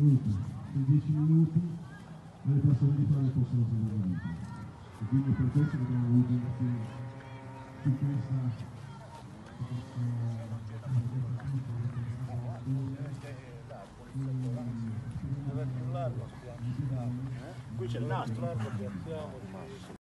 minuti, in 10 minuti alle persone di fare possono salvare la vita. E quindi per questo dobbiamo unirci su questa qui c'è il nastro, piazziamo